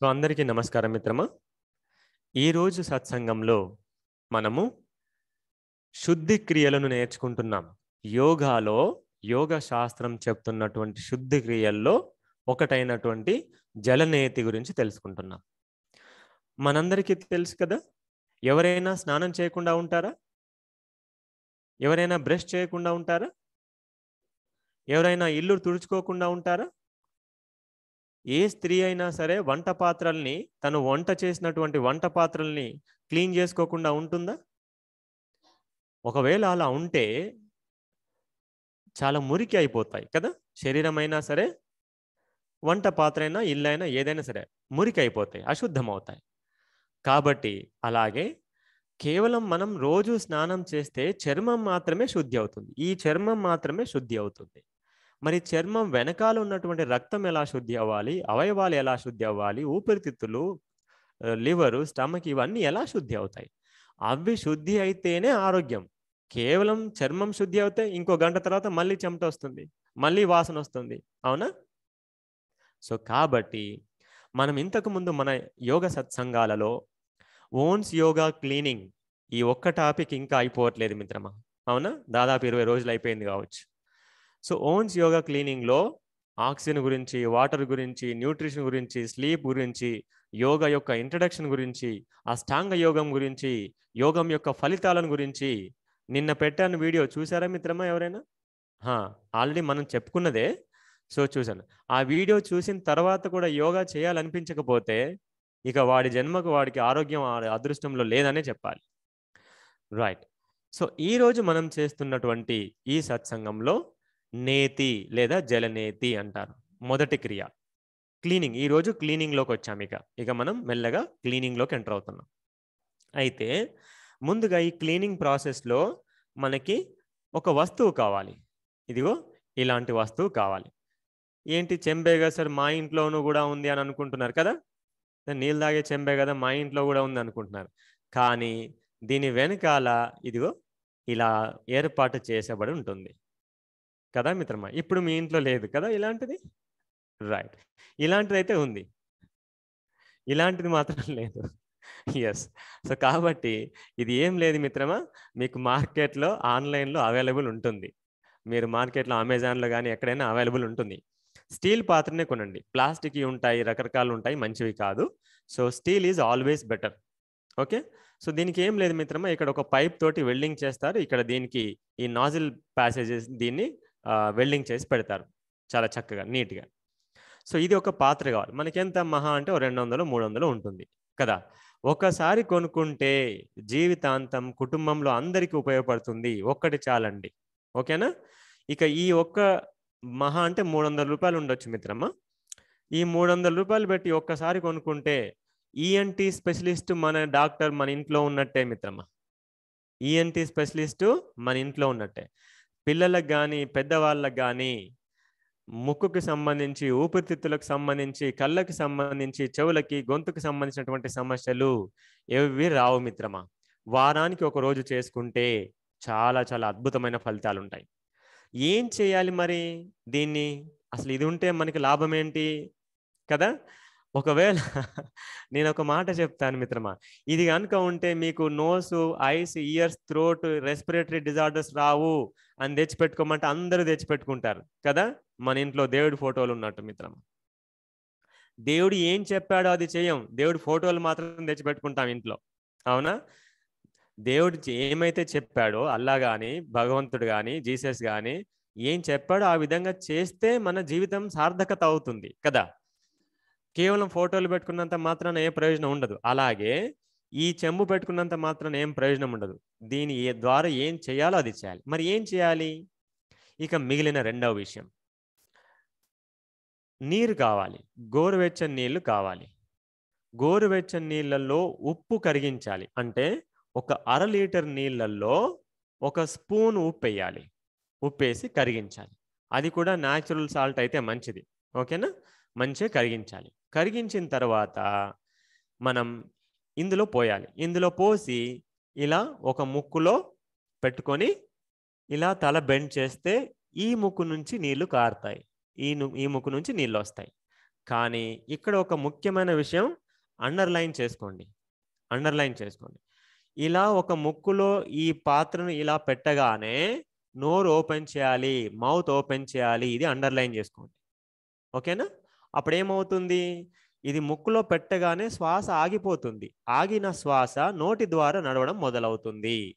So అందరికీ నమస్కారం మిత్రమా. ఈరోజు సత్సంగంలో మనము శుద్ధి క్రియలను నేర్చుకుంటున్నాం. యోగాలో యోగ శాస్త్రం చెప్తున్నటువంటి శుద్ధి క్రియల్లో ఒకటైనటువంటి జలనేతి గురించి తెలుసుకుంటున్నాం. మనందరికీ తెలుసు కదా? ఎవరైనా స్నానం చేయకుండా ఉంటారా? ఎవరైనా బ్రష్ చేయకుండా ఉంటారా? ఎవరైనా ఇల్లు తుడుచుకోకుండా ఉంటారా? ఏ స్త్రీ అయినా సరే వంట పాత్రల్ని తను వంట చేసినటువంటి వంట పాత్రల్ని క్లీన్ చేసుకోకుండా ఉంటుందా? ఒకవేళ అలా ఉంటే చాలా మురికి అయిపోతాయి కదా? శరీరం అయినా సరే వంట పాత్ర అయినా ఇల్లు అయినా ఏదైనా సరే మురికి అయిపోతాయి అశుద్ధం అవుతాయి కాబట్టి అలాగే కేవలం మనం రోజు స్నానం చేస్తే చర్మం మాత్రమే శుద్ధి అవుతుంది. ఈ చర్మం మాత్రమే శుద్ధి అవుతుంది. మరి చర్మం వెనకాల ఉన్నటువంటి రక్తం ఎలా శుద్ధి అవ్వాలి? అవయవాలు ఎలా శుద్ధి అవ్వాలి? ఊపిరితిత్తులు లివరు స్టమక్ ఇవన్నీ ఎలా శుద్ధి అవుతాయి? అవి శుద్ధి అయితేనే ఆరోగ్యం. కేవలం చర్మం శుద్ధి అవుతే ఇంకో గంట తర్వాత మళ్ళీ చెమట వస్తుంది మళ్ళీ వాసన వస్తుంది. అవునా? సో కాబట్టి మనం ఇంతకు ముందు మన యోగ సత్సంగాలలో ఓన్స్ యోగా క్లీనింగ్ ఈ ఒక్క టాపిక్ ఇంకా అయిపోవట్లేదు మిత్రమా? అవునా? దాదాపు ఇరవై రోజులు అయిపోయింది కావచ్చు. సో ఓన్స్ యోగా క్లీనింగ్లో ఆక్సిజన్ గురించి వాటర్ గురించి న్యూట్రిషన్ గురించి స్లీప్ గురించి యోగా యొక్క ఇంట్రడక్షన్ గురించి అష్టాంగ యోగం గురించి యోగం యొక్క ఫలితాలను గురించి నిన్న పెట్టాను వీడియో. చూసారా మిత్రమా ఎవరైనా? ఆల్రెడీ మనం చెప్పుకున్నదే. సో చూశాను. ఆ వీడియో చూసిన తర్వాత కూడా యోగా చేయాలనిపించకపోతే ఇక వాడి జన్మకు వాడికి ఆరోగ్యం అదృష్టంలో లేదనే చెప్పాలి. రైట్. సో ఈరోజు మనం చేస్తున్నటువంటి ఈ సత్సంగంలో నేతి లేదా జలనేతి అంటారు. మొదటి క్రియ. క్లీనింగ్. ఈరోజు క్లీనింగ్లోకి వచ్చాము ఇక. ఇక మనం మెల్లగా క్లీనింగ్లోకి ఎంటర్ అవుతున్నాం. అయితే ముందుగా ఈ క్లీనింగ్ ప్రాసెస్లో మనకి ఒక వస్తువు కావాలి. ఇదిగో ఇలాంటి వస్తువు కావాలి. ఏంటి చెంబే కదా సార్ మా ఇంట్లోనూ కూడా ఉంది అని అనుకుంటున్నారు కదా? నీళ్ళు తాగే చెంబే కదా మా ఇంట్లో కూడా ఉంది అనుకుంటున్నారు. కానీ దీని వెనకాల ఇదిగో ఇలా ఏర్పాటు చేసేబడి ఉంటుంది. కదా మిత్రమా? ఇప్పుడు మీ ఇంట్లో లేదు కదా ఇలాంటిది? రైట్. ఇలాంటిది అయితే ఉంది. ఇలాంటిది మాత్రం లేదు. ఎస్ సో కాబట్టి ఇది ఏం లేదు మిత్రమా? మీకు మార్కెట్లో ఆన్లైన్లో అవైలబుల్ ఉంటుంది. మీరు మార్కెట్లో అమెజాన్లో కానీ ఎక్కడైనా అవైలబుల్ ఉంటుంది. స్టీల్ పాత్రనే కొనండి. ప్లాస్టిక్ ఉంటాయి రకరకాలు ఉంటాయి మంచివి కాదు. So steel is always better. Okay? So దీనికి ఏం లేదు మిత్రమా? ఇక్కడ ఒక పైప్ తోటి వెల్డింగ్ చేస్తారు. ఇక్కడ దీనికి ఈ నాజిల్ ప్యాసేజెస్ దీన్ని వెల్డింగ్ చేసి పెడతారు. చాలా చక్కగా నీట్గా. సో ఇది ఒక పాత్ర కావాలి. మనకెంత మహా అంటే రెండు వందలు మూడు వందలు ఉంటుంది. కదా? ఒకసారి కొనుక్కుంటే జీవితాంతం కుటుంబంలో అందరికీ ఉపయోగపడుతుంది. ఒక్కటి చాలండి. ఓకేనా? ఇక ఈ ఒక్క మహా అంటే మూడు వందల రూపాయలు ఉండొచ్చు మిత్రమ్మ ఈ మూడు వందల రూపాయలు పెట్టి ఒక్కసారి కొనుక్కుంటే ఈఎన్టీ స్పెషలిస్ట్ మన డాక్టర్ మన ఇంట్లో ఉన్నట్టే మిత్రమ్మ ఈఎన్టీ స్పెషలిస్టు మన ఇంట్లో ఉన్నట్టే. పిల్లలకు కానీ పెద్దవాళ్ళకి కానీ ముక్కుకి సంబంధించి ఊపిరితిత్తులకు సంబంధించి కళ్ళకి సంబంధించి చెవులకి గొంతుకు సంబంధించినటువంటి సమస్యలు ఏవి రావు మిత్రమా. వారానికి ఒక రోజు చేసుకుంటే చాలా చాలా అద్భుతమైన ఫలితాలు ఉంటాయి ఏం చేయాలి మరి దీన్ని? అసలు ఇది ఉంటే మనకి లాభం ఏంటి కదా? ఒకవేళ నేను ఒక మాట చెప్తాను మిత్రమా ఇది కనుక ఉంటే మీకు nose eyes ears throat respiratory disorders రావు అని తెచ్చిపెట్టుకోమంటే అందరూ తెచ్చిపెట్టుకుంటారు కదా? మన ఇంట్లో దేవుడి ఫోటోలు ఉన్నట్టు మిత్రమా. దేవుడు ఏం చెప్పాడో అది చేయం. దేవుడి ఫోటోలు మాత్రం తెచ్చిపెట్టుకుంటాం ఇంట్లో. అవునా? దేవుడు ఏమైతే చెప్పాడో అల్లా కానీ భగవంతుడు కానీ జీసస్ కానీ ఏం చెప్పాడో ఆ విధంగా చేస్తే మన జీవితం సార్థకత అవుతుంది కదా? కేవలం ఫోటోలు పెట్టుకున్నంత మాత్రాన ఏ ప్రయోజనం ఉండదు. అలాగే ఈ చెంబు పెట్టుకున్నంత మాత్రాన ఏం ప్రయోజనం ఉండదు. దీని ద్వారా ఏం చేయాలో అది చేయాలి. మరి ఏం చేయాలి? ఇక మిగిలిన రెండవ విషయం. నీరు కావాలి. గోరువెచ్చని నీళ్ళు కావాలి. గోరువెచ్చని నీళ్ళల్లో ఉప్పు కరిగించాలి. అంటే ఒక అర లీటర్ నీళ్ళల్లో ఒక స్పూన్ ఉప్పు వేయాలి. ఉప్పు వేసి కరిగించాలి. అది కూడా న్యాచురల్ సాల్ట్ అయితే మంచిది. ఓకేనా? మంచిగా కరిగించాలి. కరిగించిన తర్వాత మనం ఇందులో పోయాలి. ఇందులో పోసి ఇలా ఒక ముక్కులో పెట్టుకొని ఇలా తల బెండ్ చేస్తే ఈ ముక్కు నుంచి నీళ్ళు కారుతాయి. ఈ ఈ ముక్కు నుంచి నీళ్ళు వస్తాయి. కానీ ఇక్కడ ఒక ముఖ్యమైన విషయం అండర్లైన్ చేసుకోండి. అండర్లైన్ చేసుకోండి. ఇలా ఒక ముక్కులో ఈ పాత్రను ఇలా పెట్టగానే నోరు ఓపెన్ చేయాలి మౌత్ ఓపెన్ చేయాలి ఇది అండర్లైన్ చేసుకోండి. ఓకేనా? అప్పుడేమవుతుంది? ఇది ముక్కులో పెట్టగానే శ్వాస ఆగిపోతుంది. ఆగిన శ్వాస నోటి ద్వారా నడవడం మొదలవుతుంది.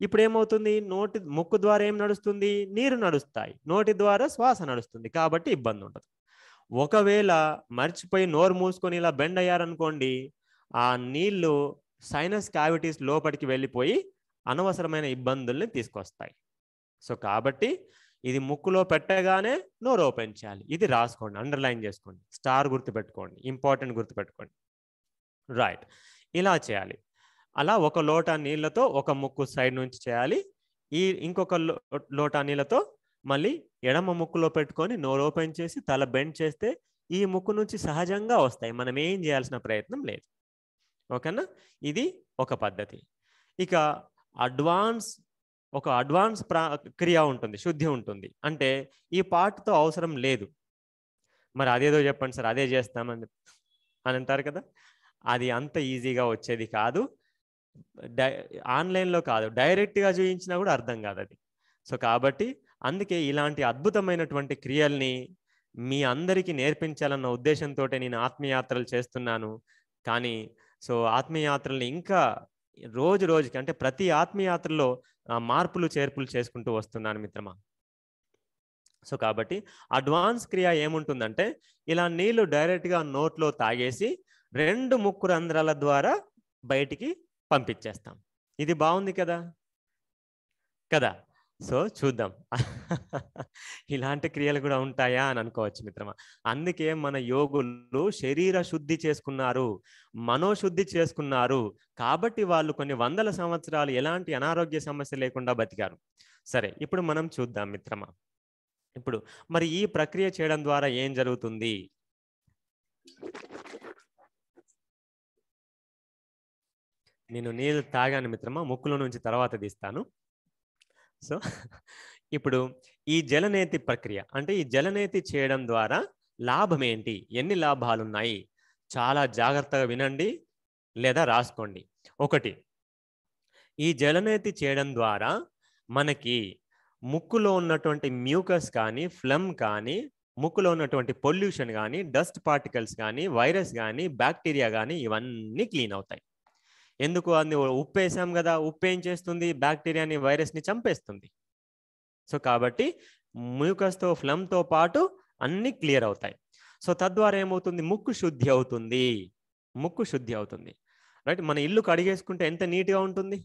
ఇప్పుడు ఏమవుతుంది నోటి ముక్కు ద్వారా ఏం నడుస్తుంది? నీరు నడుస్తాయి. నోటి ద్వారా శ్వాస నడుస్తుంది. కాబట్టి ఇబ్బంది ఉండదు. ఒకవేళ మర్చిపోయి నోరు మూసుకొని ఇలా బెండ్ అయ్యారనుకోండి ఆ నీళ్ళు సైనస్ క్యావిటీస్ లోపలికి వెళ్ళిపోయి అనవసరమైన ఇబ్బందుల్ని తీసుకొస్తాయి. సో కాబట్టి ఇది ముక్కులో పెట్టగానే నోరు ఓపెన్ చేయాలి. ఇది రాసుకోండి అండర్లైన్ చేసుకోండి. స్టార్ గుర్తుపెట్టుకోండి ఇంపార్టెంట్ గుర్తుపెట్టుకోండి. రైట్. ఇలా చేయాలి. అలా ఒక లోటా నీళ్ళతో ఒక ముక్కు సైడ్ నుంచి చేయాలి. ఈ ఇంకొక లోట లోటా నీళ్ళతో మళ్ళీ ఎడమ ముక్కులో పెట్టుకొని నోరు ఓపెన్ చేసి తల బెండ్ చేస్తే ఈ ముక్కు నుంచి సహజంగా వస్తాయి. మనం ఏం చేయాల్సిన ప్రయత్నం లేదు. ఓకేనా? ఇది ఒక పద్ధతి. ఇక అడ్వాన్స్ ఒక అడ్వాన్స్ ప్రా క్రియ ఉంటుంది శుద్ధి ఉంటుంది. అంటే ఈ పాటతో అవసరం లేదు. మరి అదేదో చెప్పండి సార్ అదే చేస్తామని అని అంటారు కదా? అది అంత ఈజీగా వచ్చేది కాదు. డై ఆన్లైన్లో కాదు డైరెక్ట్గా చూపించినా కూడా అర్థం కాదు అది. సో కాబట్టి అందుకే ఇలాంటి అద్భుతమైనటువంటి క్రియల్ని మీ అందరికీ నేర్పించాలన్న ఉద్దేశంతో నేను ఆత్మయాత్రలు చేస్తున్నాను. కానీ సో ఆత్మీయాత్రల్ని ఇంకా రోజు రోజుకి అంటే ప్రతి ఆత్మయాత్రలో మార్పులు చేర్పులు చేసుకుంటూ వస్తున్నాను మిత్రమా. సో కాబట్టి అడ్వాన్స్ క్రియ ఏముంటుందంటే ఇలా నీళ్ళు డైరెక్ట్గా నోట్లో తాగేసి రెండు ముక్కు రంధ్రాల ద్వారా బయటికి పంపించేస్తాం. ఇది బాగుంది కదా? కదా? సో చూద్దాం. ఇలాంటి క్రియలు కూడా ఉంటాయా అని అనుకోవచ్చు మిత్రమా. అందుకే మన యోగులు శరీర శుద్ధి చేసుకున్నారు మనోశుద్ధి చేసుకున్నారు. కాబట్టి వాళ్ళు కొన్ని వందల సంవత్సరాలు ఎలాంటి అనారోగ్య సమస్య లేకుండా బతికారు. సరే ఇప్పుడు మనం చూద్దాం మిత్రమా. ఇప్పుడు మరి ఈ ప్రక్రియ చేయడం ద్వారా ఏం జరుగుతుంది? నేను నీళ్ళు తాగాను మిత్రమా ముక్కులో నుంచి తర్వాత తీస్తాను. సో ఇప్పుడు ఈ జలనేతి ప్రక్రియ అంటే ఈ జలనేతి చేయడం ద్వారా లాభం ఏంటి ఎన్ని లాభాలు ఉన్నాయి చాలా జాగ్రత్తగా వినండి లేదా రాసుకోండి. ఒకటి ఈ జలనేతి చేయడం ద్వారా మనకి ముక్కులో ఉన్నటువంటి మ్యూకస్ కానీ ఫ్లమ్ కానీ ముక్కులో ఉన్నటువంటి పొల్యూషన్ కానీ డస్ట్ పార్టికల్స్ కానీ వైరస్ కానీ బ్యాక్టీరియా కానీ ఇవన్నీ క్లీన్ అవుతాయి. ఎందుకు అది? ఉప్పు వేసాం కదా ఉప్పు ఏం చేస్తుంది? బ్యాక్టీరియాని వైరస్ని చంపేస్తుంది. సో కాబట్టి మ్యూకస్తో ఫ్లమ్తో పాటు అన్నీ క్లియర్ అవుతాయి. సో తద్వారా ఏమవుతుంది? ముక్కు శుద్ధి అవుతుంది. ముక్కు శుద్ధి అవుతుంది. రైట్? మన ఇల్లు కడిగేసుకుంటే ఎంత నీట్గా ఉంటుంది?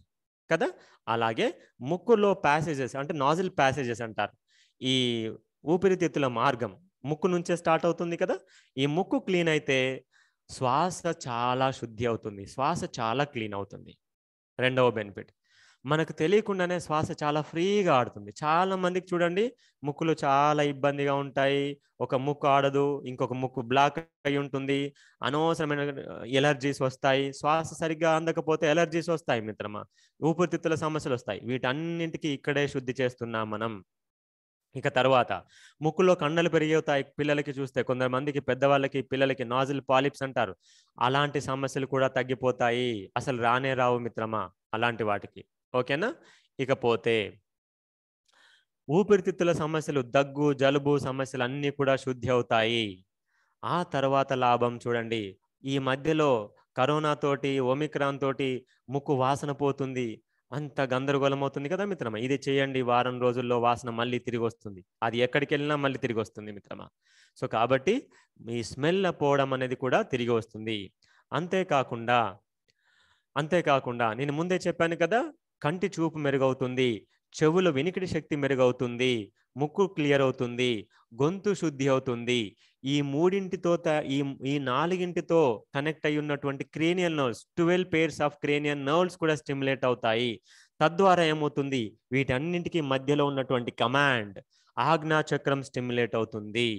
కదా? అలాగే ముక్కులో ప్యాసేజెస్ అంటే నాజిల్ ప్యాసేజెస్ అంటారు. ఈ ఊపిరితిత్తుల మార్గం ముక్కు నుంచే స్టార్ట్ అవుతుంది కదా? ఈ ముక్కు క్లీన్ అయితే శ్వాస చాలా శుద్ధి అవుతుంది. శ్వాస చాలా క్లీన్ అవుతుంది. రెండవ బెనిఫిట్. మనకు తెలియకుండానే శ్వాస చాలా ఫ్రీగా ఆడుతుంది. చాలా మందికి చూడండి ముక్కులు చాలా ఇబ్బందిగా ఉంటాయి. ఒక ముక్కు ఆడదు ఇంకొక ముక్కు బ్లాక్ అయి ఉంటుంది. అనవసరమైన ఎలర్జీస్ వస్తాయి. శ్వాస సరిగ్గా అందకపోతే ఎలర్జీస్ వస్తాయి మిత్రమా. ఊపిరితిత్తుల సమస్యలు వస్తాయి. వీటన్నింటికి ఇక్కడే శుద్ధి చేస్తున్నాం మనం. ఇక తర్వాత ముక్కులో కండలు పెరిగిపోతాయి పిల్లలకి చూస్తే. కొందరు మందికి పెద్దవాళ్ళకి పిల్లలకి నాజిల్ పాలిప్స్ అంటారు. అలాంటి సమస్యలు కూడా తగ్గిపోతాయి. అసలు రానే రావు మిత్రమా? అలాంటి వాటికి. ఓకేనా? ఇకపోతే ఊపిరితిత్తుల సమస్యలు దగ్గు జలుబు సమస్యలు అన్నీ కూడా శుద్ధి అవుతాయి. ఆ తర్వాత లాభం చూడండి. ఈ మధ్యలో కరోనా తోటి ఒమిక్రాన్ తోటి ముక్కు వాసన పోతుంది. అంత గందరగోళం అవుతుంది కదా మిత్రమా? ఇది చేయండి వారం రోజుల్లో వాసన మళ్ళీ తిరిగి వస్తుంది అది ఎక్కడికి వెళ్ళినా మళ్ళీ తిరిగి వస్తుంది మిత్రమా? సో కాబట్టి మీ స్మెల్ పోవడం అనేది కూడా తిరిగి వస్తుంది అంతేకాకుండా అంతేకాకుండా నేను ముందే చెప్పాను కదా కంటి చూపు మెరుగవుతుంది చెవులు వినికిడి శక్తి మెరుగవుతుంది ముక్కు క్లియర్ అవుతుంది గొంతు శుద్ధి అవుతుంది ఈ మూడింటితో ఈ ఈ నాలుగింటితో కనెక్ట్ అయి ఉన్నటువంటి cranial nerves twelve pairs of cranial nerves కూడా స్టిమ్యులేట్ అవుతాయి. తద్వారా ఏమవుతుంది? వీటన్నింటికి మధ్యలో ఉన్నటువంటి కమాండ్ ఆజ్ఞా చక్రం స్టిమ్యులేట్ అవుతుంది.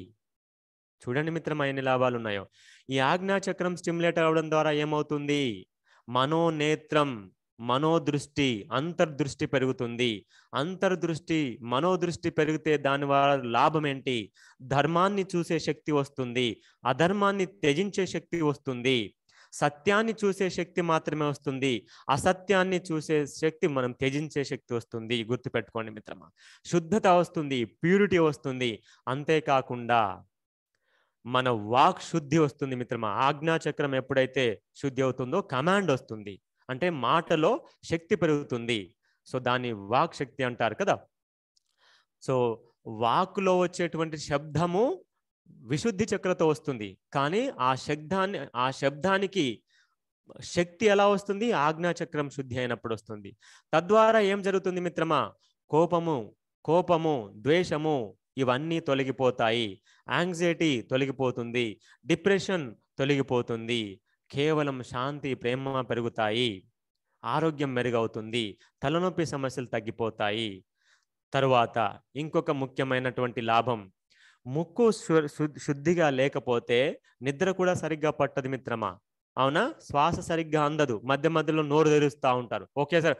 చూడండి మిత్రమా ఎన్ని లాభాలు ఉన్నాయో. ఈ ఆజ్ఞా చక్రం స్టిమ్యులేట్ అవ్వడం ద్వారా ఏమవుతుంది? మనోనేత్రం మనోదృష్టి అంతర్దృష్టి పెరుగుతుంది. అంతర్దృష్టి మనోదృష్టి పెరిగితే దాని వల్ల లాభం ఏంటి? ధర్మాన్ని చూసే శక్తి వస్తుంది. అధర్మాన్ని త్యజించే శక్తి వస్తుంది. సత్యాన్ని చూసే శక్తి మాత్రమే వస్తుంది. అసత్యాన్ని చూసే శక్తి మనం త్యజించే శక్తి వస్తుంది. గుర్తుపెట్టుకోండి మిత్రమా. శుద్ధత వస్తుంది ప్యూరిటీ వస్తుంది. అంతేకాకుండా మన వాక్ శుద్ధి వస్తుంది మిత్రమా. ఆజ్ఞా చక్రం ఎప్పుడైతే శుద్ధి అవుతుందో కమాండ్ వస్తుంది. అంటే మాటలో శక్తి పెరుగుతుంది. సో దాన్ని వాక్ శక్తి అంటారు కదా. సో వాక్లో వచ్చేటువంటి శబ్దము విశుద్ధి చక్రతో వస్తుంది. కానీ ఆ శబ్దాన్ని ఆ శబ్దానికి శక్తి ఎలా వస్తుంది? ఆజ్ఞా చక్రం శుద్ధి అయినప్పుడు వస్తుంది. తద్వారా ఏం జరుగుతుంది మిత్రమా? కోపము కోపము ద్వేషము ఇవన్నీ తొలగిపోతాయి. యాంగ్జైటీ తొలగిపోతుంది. డిప్రెషన్ తొలగిపోతుంది. కేవలం శాంతి ప్రేమ పెరుగుతాయి. ఆరోగ్యం మెరుగవుతుంది. తలనొప్పి సమస్యలు తగ్గిపోతాయి. తరువాత ఇంకొక ముఖ్యమైనటువంటి లాభం. ముక్కు శుద్ధిగా లేకపోతే నిద్ర కూడా సరిగ్గా పట్టదు మిత్రమా? అవునా? శ్వాస సరిగ్గా అందదు. మధ్య మధ్యలో నోరు తెరుస్తూ ఉంటారు. ఒకేసారి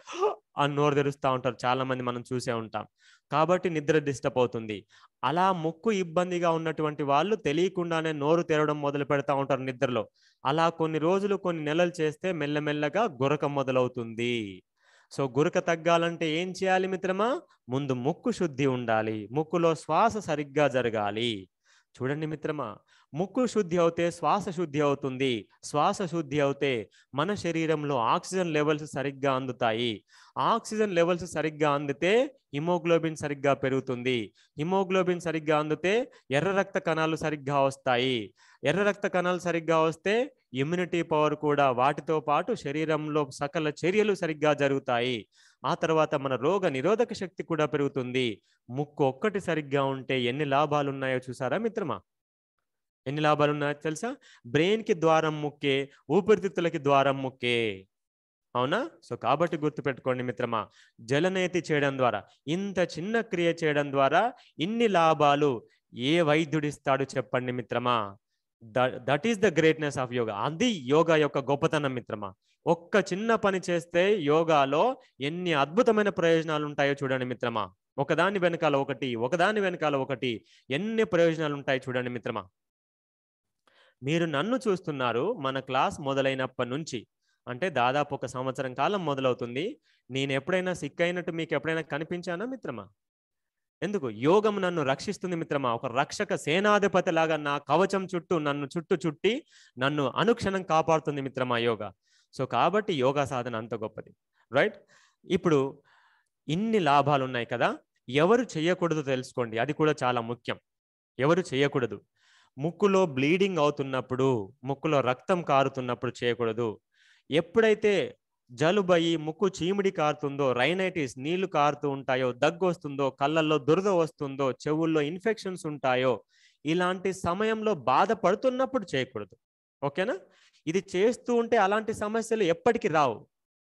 అని నోరు తెరుస్తూ ఉంటారు. చాలా మంది మనం చూసే ఉంటాం. కాబట్టి నిద్ర డిస్టర్బ్ అవుతుంది. అలా ముక్కు ఇబ్బందిగా ఉన్నటువంటి వాళ్ళు తెలియకుండానే నోరు తెరవడం మొదలు పెడతా ఉంటారు నిద్రలో. అలా కొన్ని రోజులు కొన్ని నెలలు చేస్తే మెల్లమెల్లగా గురక మొదలవుతుంది. సో గురక తగ్గాలంటే ఏం చేయాలి మిత్రమా? ముందు ముక్కు శుద్ధి ఉండాలి. ముక్కులో శ్వాస సరిగ్గా జరగాలి. చూడండి మిత్రమా ముక్కు శుద్ధి అవుతే శ్వాస శుద్ధి అవుతుంది. శ్వాస శుద్ధి అవుతే మన శరీరంలో ఆక్సిజన్ లెవెల్స్ సరిగ్గా అందుతాయి. ఆక్సిజన్ లెవెల్స్ సరిగ్గా అందితే హిమోగ్లోబిన్ సరిగ్గా పెరుగుతుంది. హిమోగ్లోబిన్ సరిగ్గా అందితే ఎర్ర రక్త కణాలు సరిగ్గా వస్తాయి. ఎర్ర రక్త కణాలు సరిగ్గా వస్తే ఇమ్యూనిటీ పవర్ కూడా వాటితో పాటు శరీరంలో సకల చర్యలు సరిగ్గా జరుగుతాయి. ఆ తర్వాత మన రోగ నిరోధక శక్తి కూడా పెరుగుతుంది. ముక్కు ఒక్కటి సరిగ్గా ఉంటే ఎన్ని లాభాలు ఉన్నాయో చూసారా మిత్రమా? ఎన్ని లాభాలు ఉన్నాయో తెలుసా? బ్రెయిన్కి ద్వారం ముక్కే ఊపిరితిత్తులకి ద్వారం ముక్కే. అవునా? సో కాబట్టి గుర్తుపెట్టుకోండి మిత్రమా జలనేతి చేయడం ద్వారా ఇంత చిన్న క్రియ చేయడం ద్వారా ఇన్ని లాభాలు ఏ వైద్యుడిస్తాడు చెప్పండి మిత్రమా? That is the greatness of yoga. అది యోగా యొక్క గొప్పతనం మిత్రమా. ఒక్క చిన్న పని చేస్తే యోగాలో ఎన్ని అద్భుతమైన ప్రయోజనాలు ఉంటాయో చూడండి మిత్రమా. ఒకదాని వెనకాల ఒకటి ఒకదాని వెనకాల ఒకటి ఎన్ని ప్రయోజనాలు ఉంటాయి చూడండి మిత్రమా. మీరు నన్ను చూస్తున్నారు మన క్లాస్ మొదలైనప్పటి నుంచి. అంటే దాదాపు ఒక సంవత్సరం కాలం మొదలవుతుంది. నేను ఎప్పుడైనా సిక్ అయినట్టు మీకు ఎప్పుడైనా కనిపించానా మిత్రమా? ఎందుకు? యోగం నన్ను రక్షిస్తుంది మిత్రమా? ఒక రక్షక సేనాధిపతి లాగా నా కవచం చుట్టూ నన్ను చుట్టూ చుట్టి నన్ను అనుక్షణం కాపాడుతుంది మిత్రమా యోగా. సో కాబట్టి యోగా సాధన అంత గొప్పది. రైట్? ఇప్పుడు ఇన్ని లాభాలు ఉన్నాయి కదా. ఎవరు చేయకూడదు తెలుసుకోండి. అది కూడా చాలా ముఖ్యం. ఎవరు చేయకూడదు. ముక్కులో బ్లీడింగ్ అవుతున్నప్పుడు ముక్కులో రక్తం కారుతున్నప్పుడు చేయకూడదు. ఎప్పుడైతే జలుబయి ముక్కు చీమిడి కారుతుందో రైనైటిస్ నీళ్ళు కారుతూ ఉంటాయో దగ్గు వస్తుందో కళ్ళల్లో దురద వస్తుందో చెవుల్లో ఇన్ఫెక్షన్స్ ఉంటాయో ఇలాంటి సమయంలో బాధపడుతున్నప్పుడు చేయకూడదు. ఓకేనా? ఇది చేస్తూ ఉంటే అలాంటి సమస్యలు ఎప్పటికీ రావు.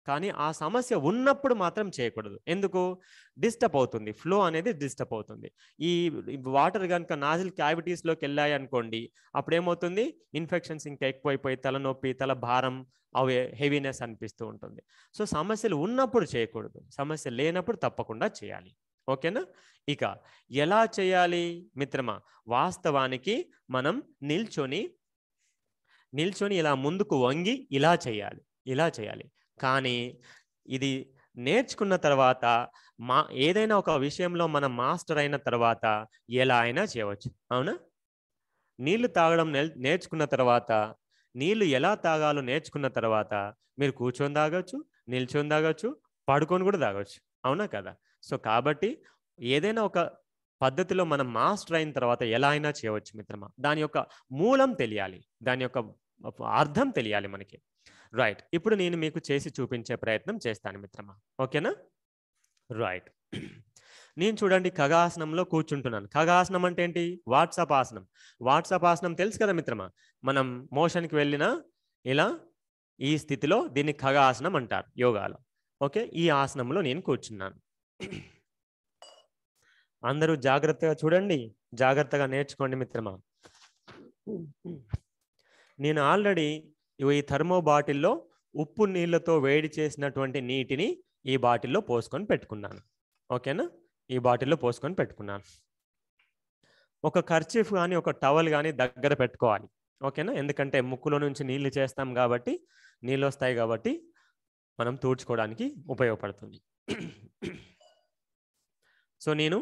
కానీ ఆ సమస్య ఉన్నప్పుడు మాత్రం చేయకూడదు. ఎందుకు? డిస్టర్బ్ అవుతుంది. ఫ్లో అనేది డిస్టర్బ్ అవుతుంది. ఈ వాటర్ కనుక నాజిల్ క్యావిటీస్లోకి వెళ్ళాయి అనుకోండి అప్పుడు ఏమవుతుంది ఇన్ఫెక్షన్స్ ఇంకా ఎక్కువైపోయి తలనొప్పి తల భారం అవి హెవీనెస్ అనిపిస్తూ ఉంటుంది. సో సమస్యలు ఉన్నప్పుడు చేయకూడదు. సమస్య లేనప్పుడు తప్పకుండా చేయాలి. ఓకేనా? ఇక ఎలా చేయాలి మిత్రమా? వాస్తవానికి మనం నిల్చొని నిల్చొని ఇలా ముందుకు వంగి ఇలా చేయాలి. ఇలా చేయాలి. కానీ ఇది నేర్చుకున్న తర్వాత మా ఏదైనా ఒక విషయంలో మనం మాస్టర్ అయిన తర్వాత ఎలా అయినా చేయవచ్చు. అవునా? నీళ్ళు తాగడం నే నేర్చుకున్న తర్వాత నీళ్ళు ఎలా తాగాలో నేర్చుకున్న తర్వాత మీరు కూర్చొని తాగొచ్చు నిల్చొని తాగొచ్చు పడుకొని కూడా తాగొచ్చు. అవునా కదా? సో కాబట్టి ఏదైనా ఒక పద్ధతిలో మనం మాస్టర్ అయిన తర్వాత ఎలా అయినా చేయవచ్చు మిత్రమా. దాని యొక్క మూలం తెలియాలి. దాని యొక్క అర్థం తెలియాలి మనకి. రైట్ ఇప్పుడు నేను మీకు చేసి చూపించే ప్రయత్నం చేస్తాను మిత్రమా. ఓకేనా? రైట్ నేను చూడండి ఖగాసనంలో కూర్చుంటున్నాను. ఖగాసనం అంటే ఏంటి? వాట్సాప్ ఆసనం. వాట్సాప్ ఆసనం తెలుసు కదా మిత్రమా? మనం మోషన్కి వెళ్ళిన ఇలా ఈ స్థితిలో దీన్ని ఖగాసనం అంటారు యోగాలో. ఓకే? ఈ ఆసనంలో నేను కూర్చున్నాను. అందరూ జాగ్రత్తగా చూడండి. జాగ్రత్తగా నేర్చుకోండి మిత్రమా. నేను ఆల్రెడీ ఇవి ఈ థర్మో బాటిల్లో ఉప్పు నీళ్ళతో వేడి చేసినటువంటి నీటిని ఈ బాటిల్లో పోసుకొని పెట్టుకున్నాను. ఓకేనా? ఈ బాటిల్లో పోసుకొని పెట్టుకున్నాను. ఒక కర్చీఫ్ కానీ ఒక టవల్ కానీ దగ్గర పెట్టుకోవాలి. ఓకేనా? ఎందుకంటే ముక్కులో నుంచి నీళ్ళు చేస్తాం కాబట్టి నీళ్ళు వస్తాయి కాబట్టి మనం తూడ్చుకోవడానికి ఉపయోగపడుతుంది. సో నేను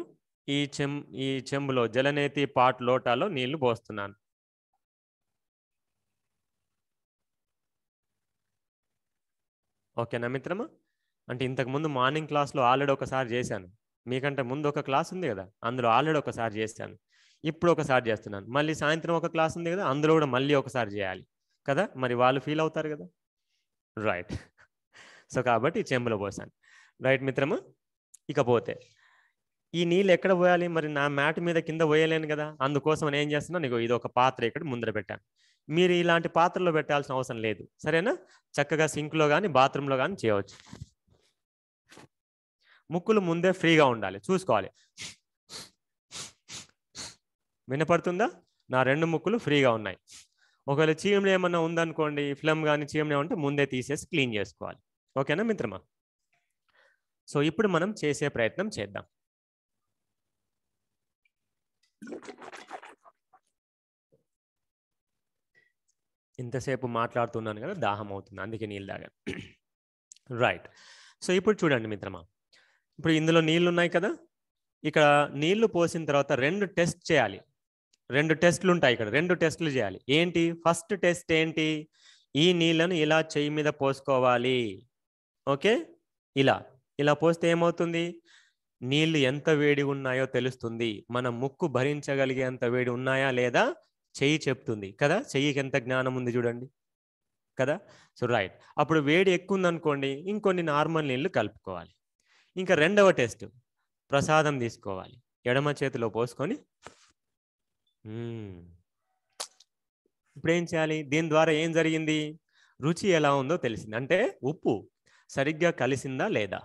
ఈ చెం ఈ చెంబులో జలనేతి పాట్ లోటాలో నీళ్ళు పోస్తున్నాను. ఓకేనా మిత్రమా? అంటే ఇంతకుముందు మార్నింగ్ క్లాస్లో ఆల్రెడీ ఒకసారి చేశాను. మీకంటే ముందు ఒక క్లాస్ ఉంది కదా అందులో ఆల్రెడీ ఒకసారి చేశాను ఇప్పుడు ఒకసారి చేస్తున్నాను. మళ్ళీ సాయంత్రం ఒక క్లాస్ ఉంది కదా అందులో కూడా మళ్ళీ ఒకసారి చేయాలి కదా మరి వాళ్ళు ఫీల్ అవుతారు కదా. రైట్. సో కాబట్టి చెంబులో పోసాను. రైట్ మిత్రము? ఇకపోతే ఈ నీళ్ళు ఎక్కడ పోయాలి? మరి నా మ్యాట్ మీద కింద పోయలేను కదా అందుకోసం నేను ఏం చేస్తున్నాను నీకు ఇది ఒక పాత్ర ఇక్కడ ముందర పెట్టాను. మీరు ఇలాంటి పాత్రలో పెట్టాల్సిన అవసరం లేదు. సరేనా? చక్కగా సింక్లో కానీ బాత్రూంలో కానీ చేయవచ్చు. ముక్కులు ముందే ఫ్రీగా ఉండాలి. చూసుకోవాలి. వినపడుతుందా? నా రెండు ముక్కులు ఫ్రీగా ఉన్నాయి. ఒకవేళ చీమలు ఏమన్నా ఉందనుకోండి ఫిల్మ్ కానీ చీమలు ఉంటే ముందే తీసేసి క్లీన్ చేసుకోవాలి. ఓకేనా మిత్రమా? సో ఇప్పుడు మనం చేసే ప్రయత్నం చేద్దాం. ఇంతసేపు మాట్లాడుతున్నాను కదా దాహం అవుతుంది. అందుకే నీళ్ళు తాగాను రైట్ సో ఇప్పుడు చూడండి మిత్రమా. ఇప్పుడు ఇందులో నీళ్ళు ఉన్నాయి కదా. ఇక్కడ నీళ్ళు పోసిన తర్వాత రెండు టెస్ట్ చేయాలి. రెండు టెస్ట్లు ఉంటాయి ఇక్కడ. రెండు టెస్ట్లు చేయాలి. ఏంటి? ఫస్ట్ టెస్ట్ ఏంటి? ఈ నీళ్ళను ఇలా చెయ్యి మీద పోసుకోవాలి. ఓకే? ఇలా. ఇలా పోస్తే ఏమవుతుంది? నీళ్ళు ఎంత వేడి ఉన్నాయో తెలుస్తుంది. మన ముక్కు భరించగలిగేంత వేడి ఉన్నాయా లేదా? చెయ్యి చెప్తుంది కదా? చెయ్యికి ఎంత జ్ఞానం ఉంది చూడండి. కదా? సో రైట్ అప్పుడు వేడి ఎక్కువ ఉందనుకోండి ఇంకొన్ని నార్మల్ నీళ్ళు కలుపుకోవాలి. ఇంకా రెండవ టెస్ట్ ప్రసాదం తీసుకోవాలి. ఎడమ చేతిలో పోసుకొని ఇప్పుడు ఏం చేయాలి? దీని ద్వారా ఏం జరిగింది? రుచి ఎలా ఉందో తెలిసింది. అంటే ఉప్పు సరిగ్గా కలిసిందా లేదా?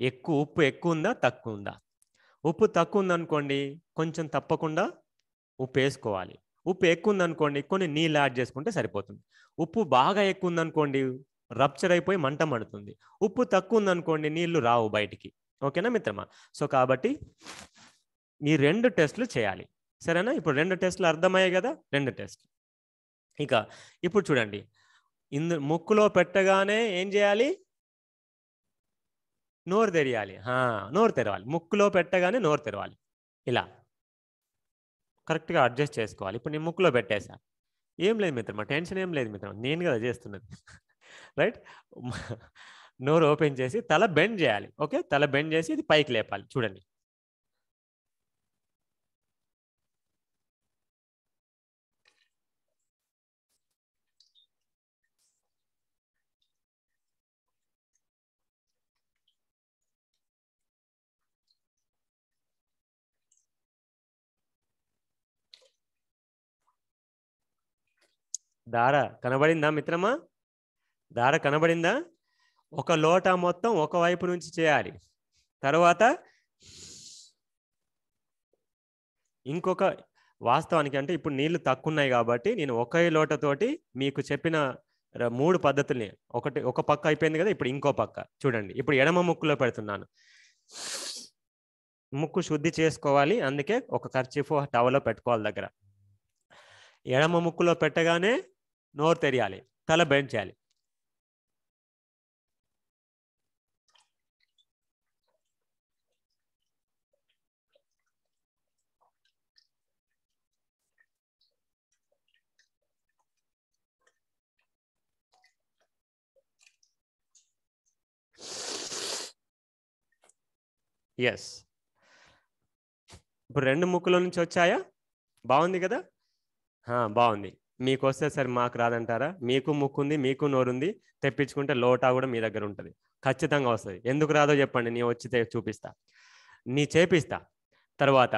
ఎక్కువ ఉప్పు ఎక్కువ ఉందా తక్కువ ఉందా ఉప్పు తక్కువ ఉందనుకోండి కొంచెం తప్పకుండా ఉప్పు వేసుకోవాలి. ఉప్పు ఎక్కువ ఉందనుకోండి కొన్ని నీళ్ళు యాడ్ చేసుకుంటే సరిపోతుంది. ఉప్పు బాగా ఎక్కువ ఉందనుకోండి రప్చర్ అయిపోయి మంట మడుతుంది. ఉప్పు తక్కువ ఉందనుకోండి నీళ్ళు రావు బయటికి. ఓకేనా మిత్రమా? సో కాబట్టి ఈ రెండు టెస్టులు చేయాలి. సరేనా? ఇప్పుడు రెండు టెస్టులు అర్థమయ్యాయి కదా? రెండు టెస్ట్లు. ఇక ఇప్పుడు చూడండి. ఇందు ముక్కులో పెట్టగానే ఏం చేయాలి? నోరు తెరయాలి. నోరు తెరవాలి. ముక్కులో పెట్టగానే నోరు తెరవాలి. ఇలా. కరెక్ట్గా అడ్జస్ట్ చేసుకోవాలి. ఇప్పుడు నేను ముక్కులో పెట్టేసా ఏం లేదు మిత్రమా టెన్షన్ ఏం లేదు మిత్రమా నేను కదా చేస్తున్నది. రైట్? నోరు ఓపెన్ చేసి తల బెండ్ చేయాలి. ఓకే? తల బెండ్ చేసి ఇది పైకి లేపాలి. చూడండి. దార కనబడిందా మిత్రమా? దార కనబడిందా? ఒక లోట మొత్తం ఒకవైపు నుంచి చేయాలి. తర్వాత ఇంకొక వాస్తవానికి అంటే ఇప్పుడు నీళ్ళు తక్కువ ఉన్నాయి కాబట్టి నేను ఒకే లోటతోటి మీకు చెప్పిన మూడు పద్ధతుల్ని ఒకటి ఒక పక్క అయిపోయింది కదా ఇప్పుడు ఇంకో పక్క. చూడండి. ఇప్పుడు ఎడమ ముక్కులో పెడుతున్నాను. ముక్కు శుద్ధి చేసుకోవాలి. అందుకే ఒక ఖర్చీఫ్ టవలో పెట్టుకోవాలి దగ్గర. ఎడమ ముక్కులో పెట్టగానే నోరు తెరియాలి తల బెండ్ చేయాలి. ఎస్ ఇప్పుడు రెండు ముక్కుల నుంచి వచ్చాయా? బాగుంది కదా? బాగుంది. మీకు వస్తే సరే మాకు రాదంటారా? మీకు ముక్కు ఉంది మీకు నోరుంది తెప్పించుకుంటే లోటా కూడా మీ దగ్గర ఉంటుంది. ఖచ్చితంగా వస్తుంది. ఎందుకు రాదో చెప్పండి నీ వచ్చి చూపిస్తా. నీ చేపిస్తా. తర్వాత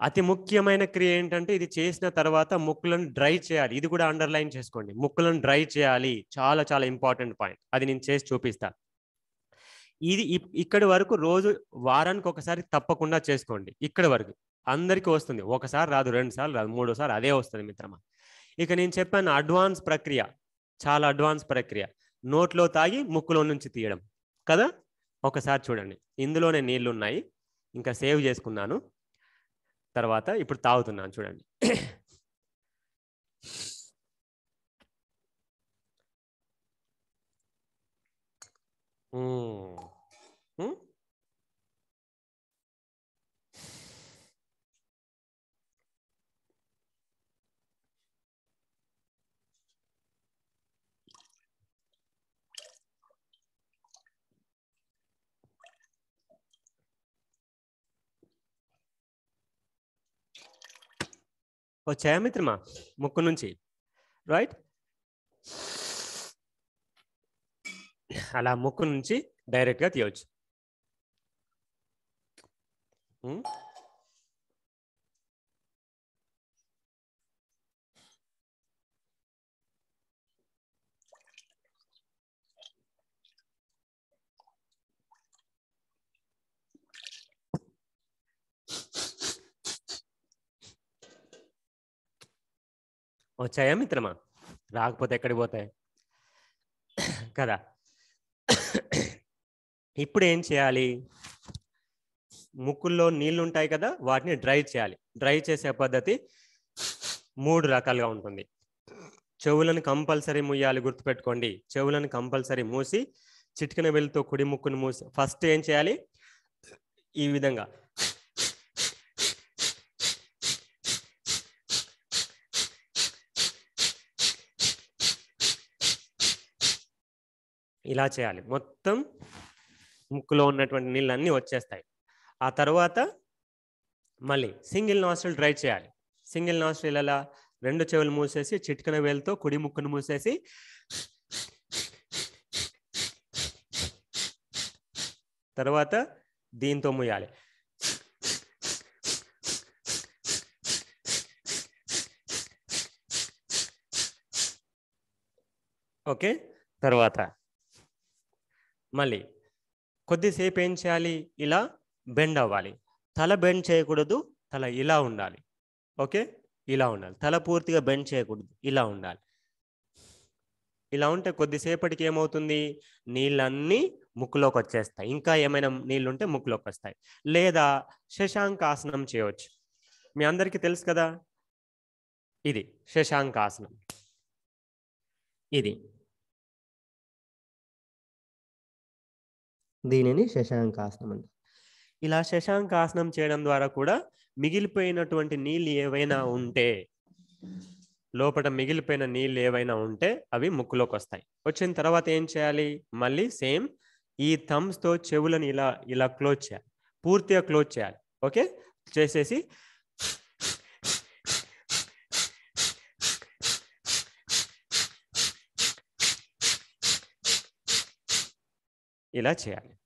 అతి ముఖ్యమైన క్రియ ఏంటంటే ఇది చేసిన తర్వాత ముక్కులను డ్రై చేయాలి. ఇది కూడా అండర్లైన్ చేసుకోండి. ముక్కులను డ్రై చేయాలి. చాలా చాలా ఇంపార్టెంట్ పాయింట్. అది నేను చేసి చూపిస్తా. ఇది ఇక్కడి వరకు రోజు వారానికి ఒకసారి తప్పకుండా చేసుకోండి. ఇక్కడి వరకు. అందరికీ వస్తుంది. ఒకసారి రాదు రెండు సార్లు రాదు మూడోసారి అదే వస్తుంది మిత్రమా. ఇక నేను చెప్పాను అడ్వాన్స్ ప్రక్రియ చాలా అడ్వాన్స్ ప్రక్రియ. నోట్లో తాగి ముక్కులో నుంచి తీయడం. కదా? ఒకసారి చూడండి. ఇందులోనే నీళ్ళు ఉన్నాయి ఇంకా సేవ్ చేసుకున్నాను. తర్వాత ఇప్పుడు తాగుతున్నాను చూడండి. Mm. వచ్చాయా మిత్రమా? ముక్కు నుంచి. రైట్ అలా ముక్కు నుంచి డైరెక్ట్గా తీయవచ్చు. Hmm? వచ్చాయా మిత్రమా? రాకపోతే ఎక్కడికి పోతాయి? కదా. ఇప్పుడు ఏం చేయాలి? ముక్కుల్లో నీళ్ళు ఉంటాయి కదా వాటిని డ్రై చేయాలి. డ్రై చేసే పద్ధతి మూడు రకాలుగా ఉంటుంది. చెవులను కంపల్సరీ ముయ్యాలి గుర్తుపెట్టుకోండి. చెవులను కంపల్సరీ మూసి చిటికన వెలుతో కుడి ముక్కును మూసి ఫస్ట్ ఏం చేయాలి? ఈ విధంగా ఇలా చేయాలి. మొత్తం ముక్కులో ఉన్నటువంటి నీళ్ళన్నీ వచ్చేస్తాయి. ఆ తర్వాత మళ్ళీ సింగిల్ నాస్ట్రిల్ డ్రై చేయాలి. సింగిల్ నాస్ట్రిల్ ఎలా? రెండు చెవులు మూసేసి చిటికన వేలుతో కుడి ముక్కును మూసేసి తర్వాత దీంతో ముయ్యాలి ఓకే? తర్వాత మళ్ళీ కొద్దిసేపు ఏం చేయాలి? ఇలా బెండ్ అవ్వాలి. తల బెండ్ చేయకూడదు తల ఇలా ఉండాలి. ఓకే? ఇలా ఉండాలి. తల పూర్తిగా బెండ్ చేయకూడదు ఇలా ఉండాలి. ఇలా ఉంటే కొద్దిసేపటికి ఏమవుతుంది? నీళ్ళన్నీ ముక్కులోకి వచ్చేస్తాయి. ఇంకా ఏమైనా నీళ్ళు ఉంటే ముక్కులోకి వస్తాయి. లేదా శశాంకాసనం చేయవచ్చు. మీ అందరికీ తెలుసు కదా? ఇది శశాంకాసనం. ఇది. దీనిని శశాంకాసనం అంటారు ఇలా శశాంకాసనం చేయడం ద్వారా కూడా మిగిలిపోయినటువంటి నీళ్ళు ఏవైనా ఉంటే లోపల మిగిలిపోయిన నీళ్ళు ఏవైనా ఉంటే అవి ముక్కులోకి వస్తాయి. వచ్చిన తర్వాత ఏం చేయాలి? మళ్ళీ సేమ్ ఈ థమ్స్తో చెవులను ఇలా ఇలా క్లోజ్ చేయాలి. పూర్తిగా క్లోజ్ చేయాలి. ఓకే? చేసేసి ఇలా చేయాలి.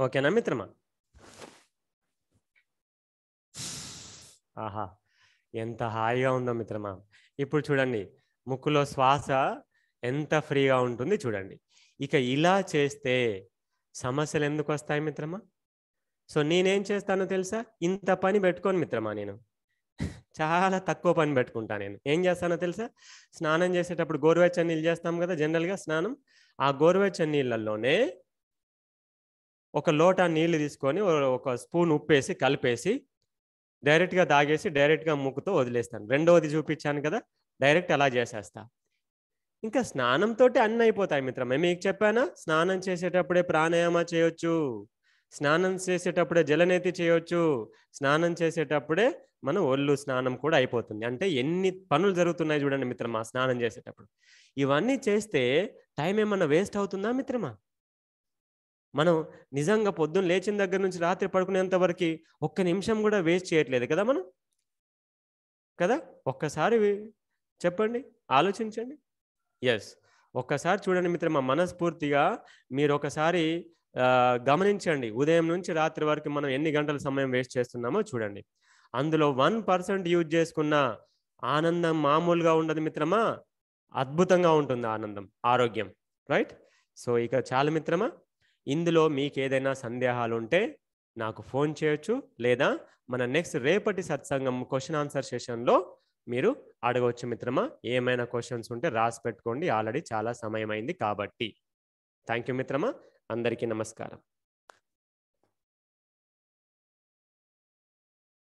ఓకేనా మిత్రమా? ఆహా ఎంత హాయిగా ఉందో మిత్రమా. ఇప్పుడు చూడండి ముక్కులో శ్వాస ఎంత ఫ్రీగా ఉంటుంది చూడండి. ఇక ఇలా చేస్తే సమస్యలు ఎందుకు వస్తాయి మిత్రమా? సో నేనేం చేస్తానో తెలుసా? ఇంత పని పెట్టుకోను మిత్రమా నేను. చాలా తక్కువ పని పెట్టుకుంటా నేను. ఏం చేస్తానో తెలుసా? స్నానం చేసేటప్పుడు గోరువెచ్చని నీళ్ళు చేస్తాం కదా జనరల్గా స్నానం. ఆ గోరువెచ్చని నీళ్ళల్లోనే ఒక లోటా నీళ్ళు తీసుకొని ఒక స్పూన్ ఉప్పేసి కలిపేసి డైరెక్ట్గా తాగేసి డైరెక్ట్గా ముక్కుతో వదిలేస్తాను. రెండవది చూపించాను కదా డైరెక్ట్ అలా చేసేస్తా. ఇంకా స్నానంతో అన్నీ అయిపోతాయి మిత్రమే. మీకు చెప్పానా? స్నానం చేసేటప్పుడే ప్రాణాయామ చేయొచ్చు. స్నానం చేసేటప్పుడే జలనేతి చేయొచ్చు. స్నానం చేసేటప్పుడే మన ఒళ్ళు స్నానం కూడా అయిపోతుంది. అంటే ఎన్ని పనులు జరుగుతున్నాయి చూడండి మిత్రమా స్నానం చేసేటప్పుడు. ఇవన్నీ చేస్తే టైం ఏమన్నా వేస్ట్ అవుతుందా మిత్రమా? మనం నిజంగా పొద్దున్న లేచిన దగ్గర నుంచి రాత్రి పడుకునేంత వరకు ఒక్క నిమిషం కూడా వేస్ట్ చేయట్లేదు కదా మనం? కదా? ఒక్కసారి చెప్పండి ఆలోచించండి. ఎస్ ఒక్కసారి చూడండి మిత్రమా మనస్ఫూర్తిగా మీరు ఒకసారి గమనించండి. ఉదయం నుంచి రాత్రి వరకు మనం ఎన్ని గంటల సమయం వేస్ట్ చేస్తున్నామో చూడండి. అందులో వన్ పర్సెంట్ యూజ్ చేసుకున్న ఆనందం మామూలుగా ఉండదు మిత్రమా? అద్భుతంగా ఉంటుంది ఆనందం ఆరోగ్యం. రైట్? సో ఇక చాలా మిత్రమా? ఇందులో మీకు ఏదైనా సందేహాలు ఉంటే నాకు ఫోన్ చేయొచ్చు లేదా మన నెక్స్ట్ రేపటి సత్సంగం క్వశ్చన్ ఆన్సర్ సెషన్లో మీరు అడగవచ్చు మిత్రమా? ఏమైనా క్వశ్చన్స్ ఉంటే రాసి పెట్టుకోండి. ఆల్రెడీ చాలా సమయం అయింది కాబట్టి. థ్యాంక్ యూ మిత్రమా? అందరికీ నమస్కారం.